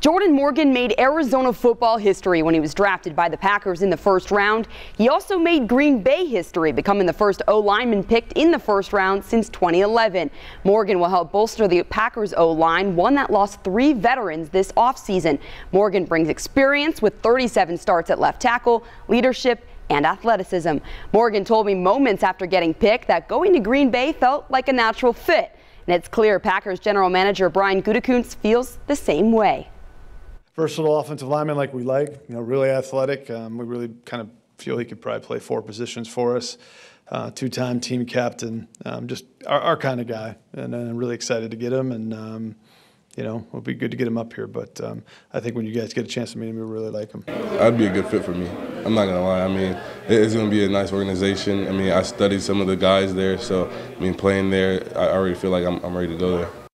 Jordan Morgan made Arizona football history when he was drafted by the Packers in the first round. He also made Green Bay history, becoming the first O lineman picked in the first round since 2011. Morgan will help bolster the Packers O line, one that lost three veterans this offseason. Morgan brings experience with 37 starts at left tackle, leadership, and athleticism. Morgan told me moments after getting picked that going to Green Bay felt like a natural fit. And it's clear Packers general manager Brian Gutekunst feels the same way versatile offensive lineman like we like. You know, really athletic. Um, we really kind of feel he could probably play four positions for us. Uh, two-time team captain, um, just our, our, kind of guy, and I'm really excited to get him. And um, you know, it'll be good to get him up here. But um, I think when you guys get a chance to meet him, you'll really like him. That'd be a good fit for me. I'm not gonna lie. I mean, it's gonna be a nice organization. I mean, I studied some of the guys there, so I mean, playing there, I already feel like I'm, I'm ready to go there.